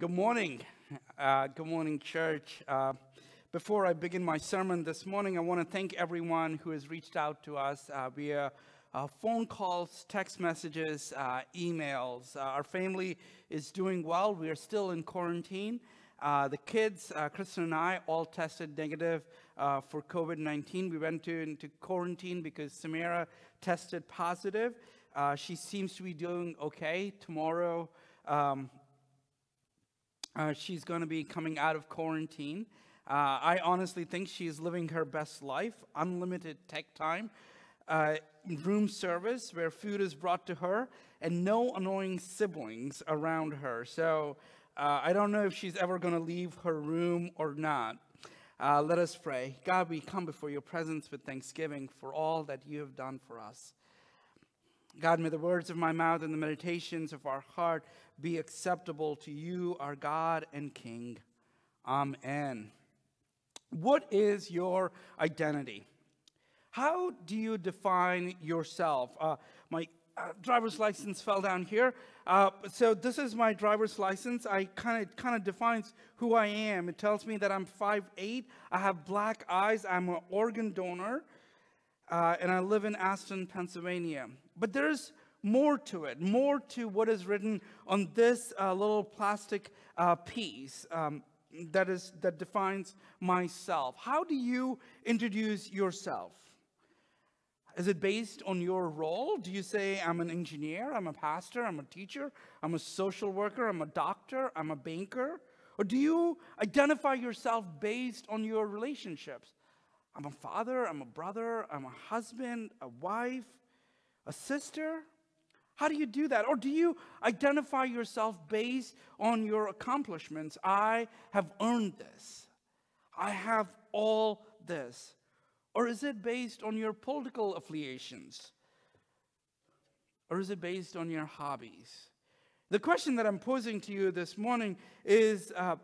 Good morning. Uh, good morning, church. Uh, before I begin my sermon this morning, I want to thank everyone who has reached out to us uh, via uh, phone calls, text messages, uh, emails. Uh, our family is doing well. We are still in quarantine. the kids, Kristen and I, all tested negative for COVID 19. We went to, into quarantine because Samira tested positive. she seems to be doing okay. Tomorrow, um, uh, she's going to be coming out of quarantine. Uh, I honestly think she's living her best life. Unlimited tech time, uh, room service where food is brought to her, and no annoying siblings around her. So uh, I don't know if she's ever going to leave her room or not. Uh, let us pray. God, we come before your presence with thanksgiving for all that you have done for us. God, may the words of my mouth and the meditations of our heart be acceptable to you, our God and King. Amen. What is your identity? How do you define yourself? Uh, my uh, driver's license fell down here. Uh, so this is my driver's license. I kind of kind of defines who I am. It tells me that I'm 5'8". I have black eyes. I'm an organ donor, uh, and I live in Aston, Pennsylvania. But there's more to it, more to what is written on this uh, little plastic uh, piece um, that, is, that defines myself. How do you introduce yourself? Is it based on your role? Do you say, I'm an engineer, I'm a pastor, I'm a teacher, I'm a social worker, I'm a doctor, I'm a banker? Or do you identify yourself based on your relationships? I'm a father, I'm a brother, I'm a husband, a wife, a sister? How do you do that? Or do you identify yourself based on your accomplishments? I have earned this. I have all this. Or is it based on your political affiliations? Or is it based on your hobbies? The question that I'm posing to you this morning is uh,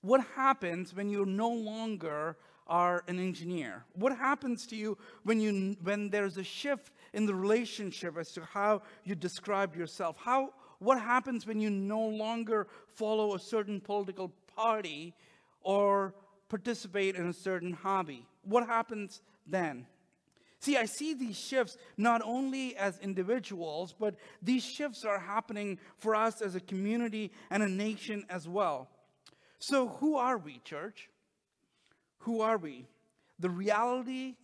what happens when you're no longer are an engineer? What happens to you when, you when there's a shift in the relationship as to how you describe yourself. How, what happens when you no longer follow a certain political party or participate in a certain hobby? What happens then? See, I see these shifts not only as individuals, but these shifts are happening for us as a community and a nation as well. So, who are we, church? Who are we? The reality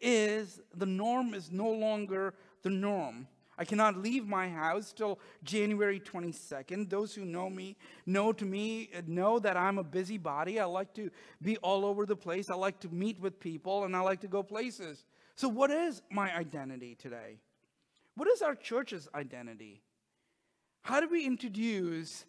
is the norm is no longer the norm. I cannot leave my house till January 22nd. Those who know me know to me know that I'm a busybody. I like to be all over the place. I like to meet with people and I like to go places. So what is my identity today? What is our church's identity? How do we introduce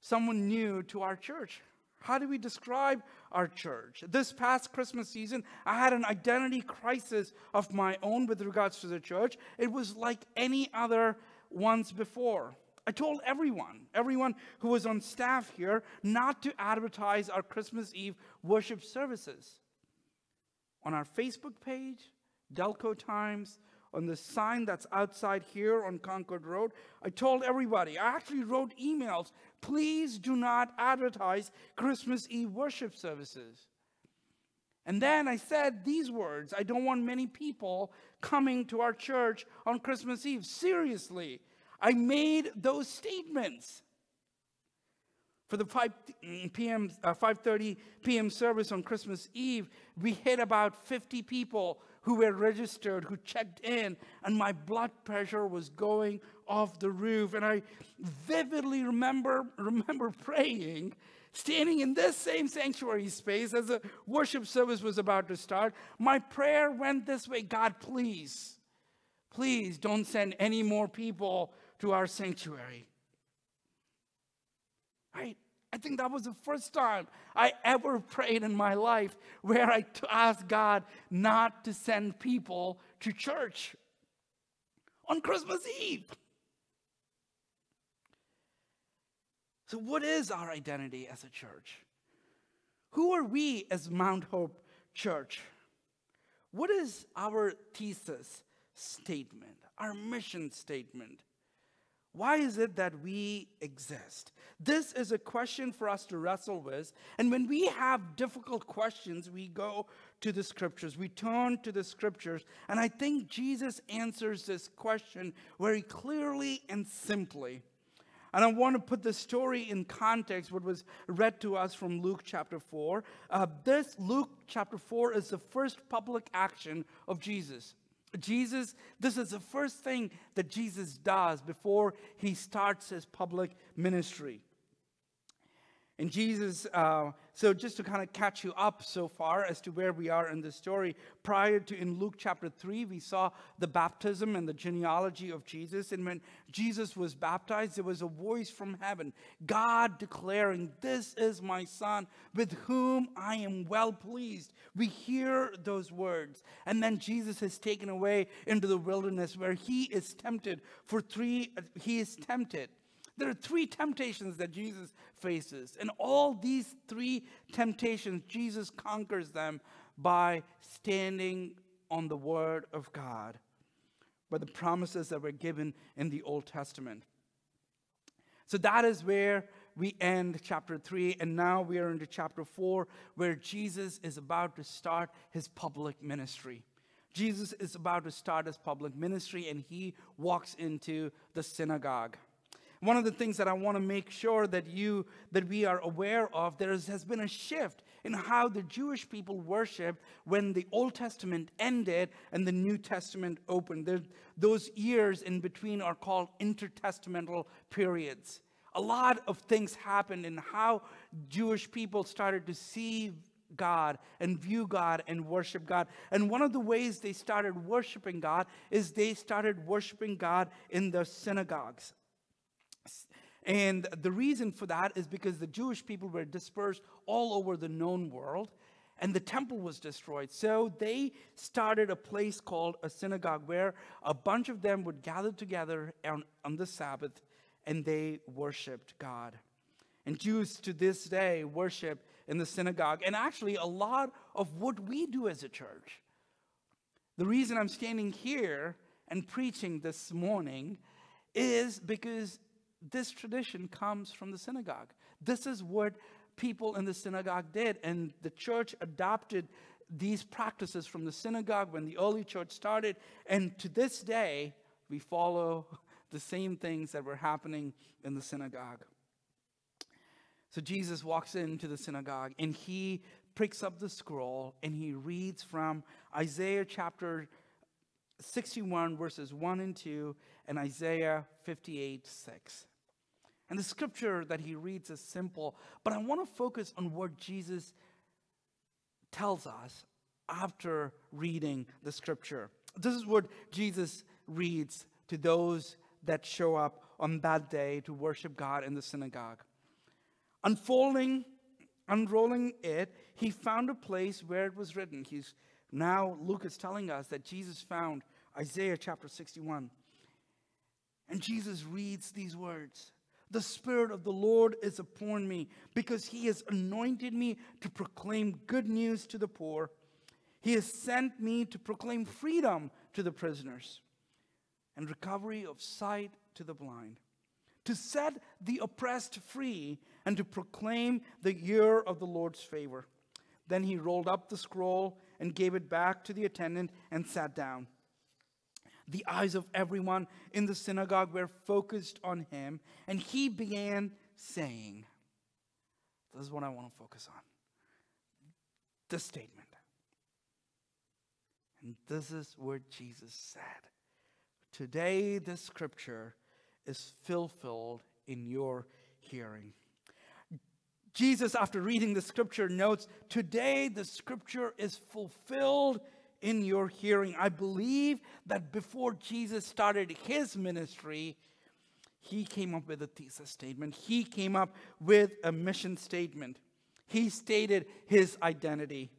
someone new to our church? How do we describe our church? This past Christmas season, I had an identity crisis of my own with regards to the church. It was like any other ones before. I told everyone, everyone who was on staff here, not to advertise our Christmas Eve worship services. On our Facebook page, Delco Times, on the sign that's outside here on Concord Road. I told everybody, I actually wrote emails, please do not advertise Christmas Eve worship services. And then I said these words I don't want many people coming to our church on Christmas Eve. Seriously, I made those statements. For the 5 p.m. Uh, 5:30 p.m. service on Christmas Eve, we hit about 50 people who were registered, who checked in, and my blood pressure was going off the roof. And I vividly remember, remember praying, standing in this same sanctuary space as the worship service was about to start. My prayer went this way God, please, please don't send any more people to our sanctuary. Right? I think that was the first time I ever prayed in my life where I asked God not to send people to church on Christmas Eve. So, what is our identity as a church? Who are we as Mount Hope Church? What is our thesis statement, our mission statement? Why is it that we exist? This is a question for us to wrestle with. And when we have difficult questions, we go to the scriptures. We turn to the scriptures. And I think Jesus answers this question very clearly and simply. And I want to put the story in context, what was read to us from Luke chapter 4. Uh, this, Luke chapter 4, is the first public action of Jesus. Jesus, this is the first thing that Jesus does before he starts his public ministry. And Jesus, uh, so just to kind of catch you up so far as to where we are in the story, prior to in Luke chapter 3, we saw the baptism and the genealogy of Jesus. And when Jesus was baptized, there was a voice from heaven, God declaring, This is my son with whom I am well pleased. We hear those words. And then Jesus is taken away into the wilderness where he is tempted for three, he is tempted there are three temptations that Jesus faces. And all these three temptations, Jesus conquers them by standing on the Word of God, by the promises that were given in the Old Testament. So that is where we end chapter 3, and now we are into chapter 4, where Jesus is about to start his public ministry. Jesus is about to start his public ministry, and he walks into the synagogue. One of the things that I want to make sure that you that we are aware of there is, has been a shift in how the Jewish people worship when the Old Testament ended and the New Testament opened. There, those years in between are called intertestamental periods. A lot of things happened in how Jewish people started to see God and view God and worship God. And one of the ways they started worshiping God is they started worshiping God in the synagogues. And the reason for that is because the Jewish people were dispersed all over the known world and the temple was destroyed. So they started a place called a synagogue where a bunch of them would gather together on, on the Sabbath and they worshiped God. And Jews to this day worship in the synagogue. And actually, a lot of what we do as a church, the reason I'm standing here and preaching this morning is because this tradition comes from the synagogue. This is what people in the synagogue did, and the church adopted these practices from the synagogue when the early church started, and to this day, we follow the same things that were happening in the synagogue. So Jesus walks into the synagogue and he picks up the scroll and he reads from Isaiah chapter 61, verses 1 and 2, and Isaiah 58, 6. And the scripture that he reads is simple, but I want to focus on what Jesus tells us after reading the scripture. This is what Jesus reads to those that show up on that day to worship God in the synagogue. Unfolding, unrolling it, he found a place where it was written. He's now Luke is telling us that Jesus found Isaiah chapter 61. And Jesus reads these words. The Spirit of the Lord is upon me because He has anointed me to proclaim good news to the poor. He has sent me to proclaim freedom to the prisoners and recovery of sight to the blind, to set the oppressed free, and to proclaim the year of the Lord's favor. Then he rolled up the scroll and gave it back to the attendant and sat down. The eyes of everyone in the synagogue were focused on him, and he began saying, This is what I want to focus on. This statement. And this is what Jesus said. Today, this scripture is fulfilled in your hearing. Jesus, after reading the scripture, notes, Today the scripture is fulfilled in your hearing. I believe that before Jesus started his ministry, he came up with a thesis statement. He came up with a mission statement. He stated his identity,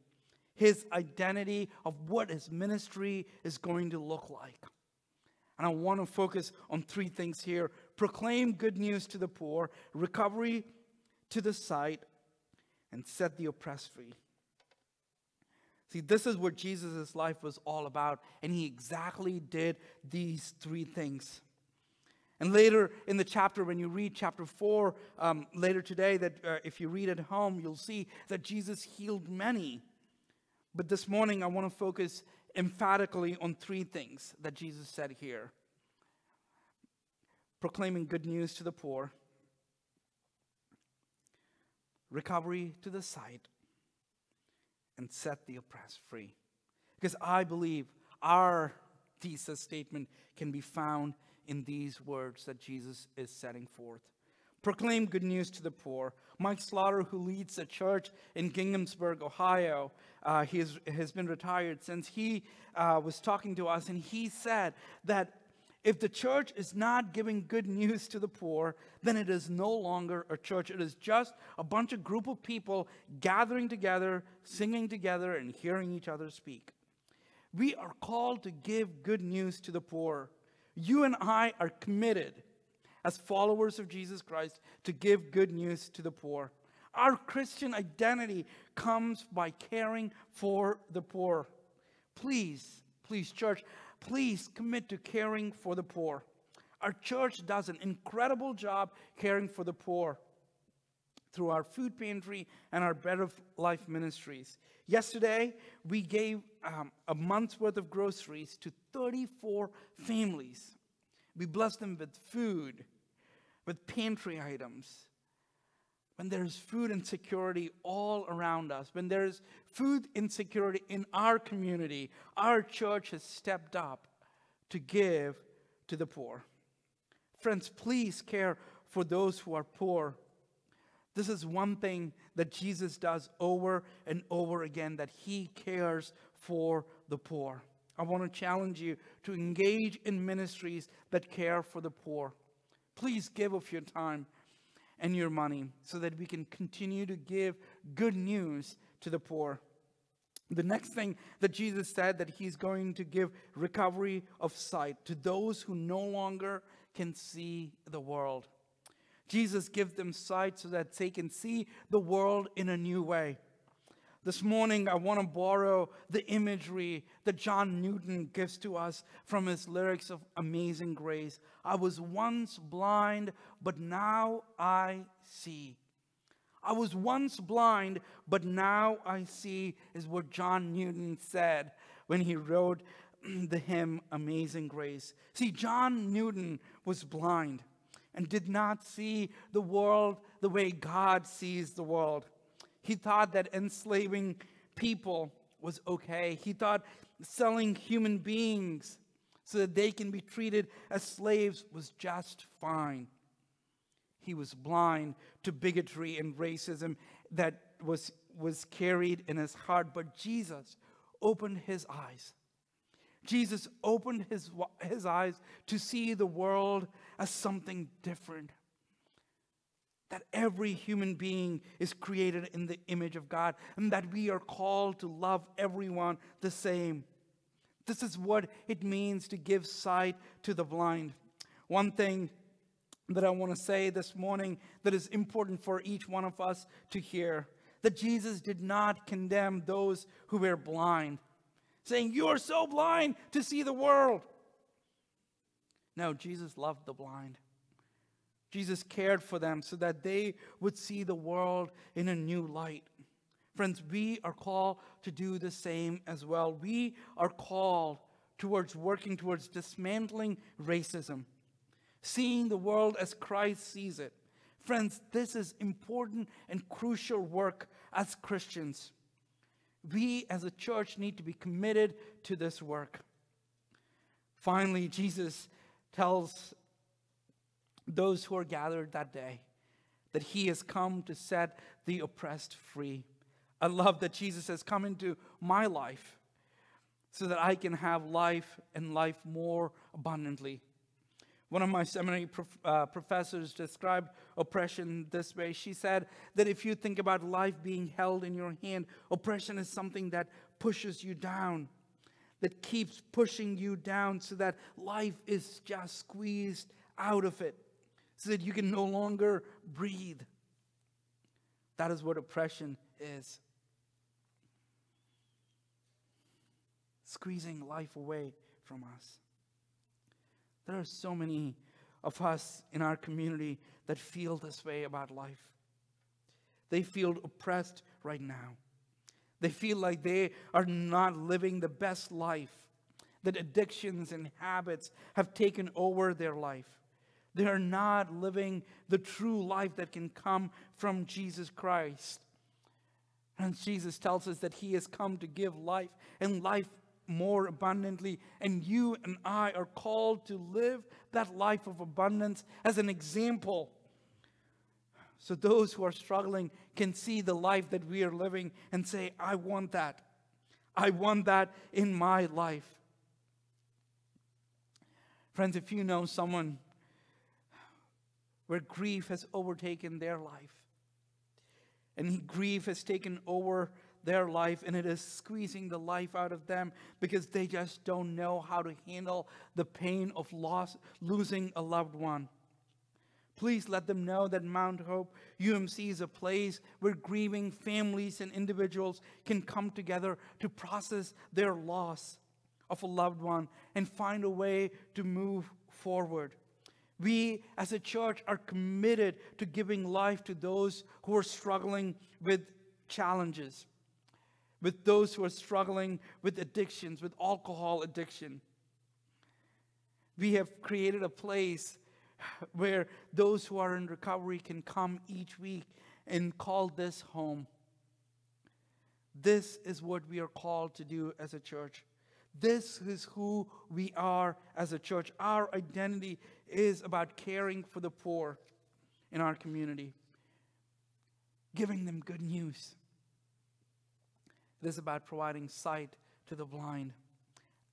his identity of what his ministry is going to look like. And I want to focus on three things here proclaim good news to the poor, recovery to the sight, and set the oppressed free. See, this is what Jesus' life was all about, and he exactly did these three things. And later in the chapter, when you read chapter 4 um, later today, that uh, if you read at home, you'll see that Jesus healed many. But this morning, I want to focus emphatically on three things that Jesus said here proclaiming good news to the poor, recovery to the sight, and set the oppressed free. Because I believe our thesis statement can be found in these words that Jesus is setting forth. Proclaim good news to the poor. Mike Slaughter, who leads a church in Ginghamsburg, Ohio, uh, he is, has been retired since he uh, was talking to us, and he said that if the church is not giving good news to the poor, then it is no longer a church. It is just a bunch of group of people gathering together, singing together, and hearing each other speak. We are called to give good news to the poor. You and I are committed as followers of Jesus Christ to give good news to the poor. Our Christian identity comes by caring for the poor. Please, please, church, please commit to caring for the poor. Our church does an incredible job caring for the poor through our food pantry and our Bread of Life ministries. Yesterday, we gave um, a month's worth of groceries to 34 families. We blessed them with food, with pantry items. When there's food insecurity all around us, when there's food insecurity in our community, our church has stepped up to give to the poor. Friends, please care for those who are poor this is one thing that Jesus does over and over again that he cares for the poor. I want to challenge you to engage in ministries that care for the poor. Please give of your time and your money so that we can continue to give good news to the poor. The next thing that Jesus said that he's going to give recovery of sight to those who no longer can see the world. Jesus gives them sight so that they can see the world in a new way. This morning, I want to borrow the imagery that John Newton gives to us from his lyrics of Amazing Grace. I was once blind, but now I see. I was once blind, but now I see, is what John Newton said when he wrote the hymn Amazing Grace. See, John Newton was blind and did not see the world the way God sees the world. He thought that enslaving people was okay. He thought selling human beings so that they can be treated as slaves was just fine. He was blind to bigotry and racism that was, was carried in his heart, but Jesus opened his eyes. Jesus opened his, his eyes to see the world as something different. That every human being is created in the image of God and that we are called to love everyone the same. This is what it means to give sight to the blind. One thing that I want to say this morning that is important for each one of us to hear that Jesus did not condemn those who were blind, saying, You are so blind to see the world. No, Jesus loved the blind. Jesus cared for them so that they would see the world in a new light. Friends, we are called to do the same as well. We are called towards working towards dismantling racism, seeing the world as Christ sees it. Friends, this is important and crucial work as Christians. We as a church need to be committed to this work. Finally, Jesus tells those who are gathered that day that he has come to set the oppressed free. I love that Jesus has come into my life so that I can have life and life more abundantly. One of my seminary prof- uh, professors described oppression this way. She said that if you think about life being held in your hand, oppression is something that pushes you down that keeps pushing you down so that life is just squeezed out of it, so that you can no longer breathe. That is what oppression is squeezing life away from us. There are so many of us in our community that feel this way about life. They feel oppressed right now. They feel like they are not living the best life, that addictions and habits have taken over their life. They are not living the true life that can come from Jesus Christ. And Jesus tells us that He has come to give life and life more abundantly. And you and I are called to live that life of abundance as an example. So those who are struggling can see the life that we are living and say, I want that. I want that in my life. Friends, if you know someone where grief has overtaken their life, and grief has taken over their life and it is squeezing the life out of them because they just don't know how to handle the pain of loss, losing a loved one. Please let them know that Mount Hope UMC is a place where grieving families and individuals can come together to process their loss of a loved one and find a way to move forward. We as a church are committed to giving life to those who are struggling with challenges, with those who are struggling with addictions, with alcohol addiction. We have created a place where those who are in recovery can come each week and call this home. This is what we are called to do as a church. This is who we are as a church. Our identity is about caring for the poor in our community, giving them good news. It is about providing sight to the blind,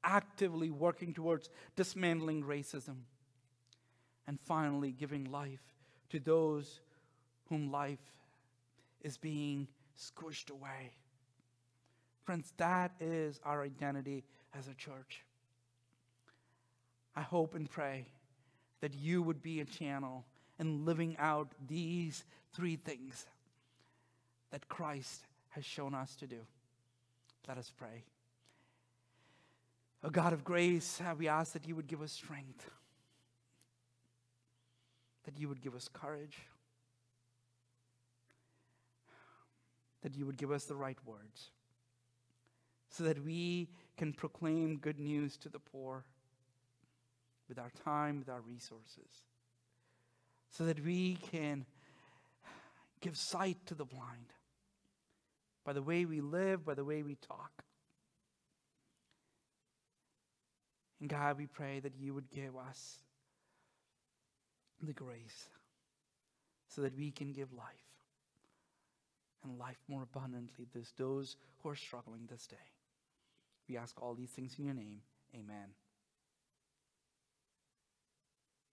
actively working towards dismantling racism, and finally giving life to those whom life is being squished away. Friends, that is our identity as a church. I hope and pray that you would be a channel in living out these three things that Christ has shown us to do. Let us pray. O God of grace, uh, we ask that you would give us strength, that you would give us courage, that you would give us the right words, so that we can proclaim good news to the poor with our time, with our resources, so that we can give sight to the blind by the way we live, by the way we talk. And God, we pray that you would give us the grace so that we can give life and life more abundantly to those who are struggling this day. We ask all these things in your name. Amen.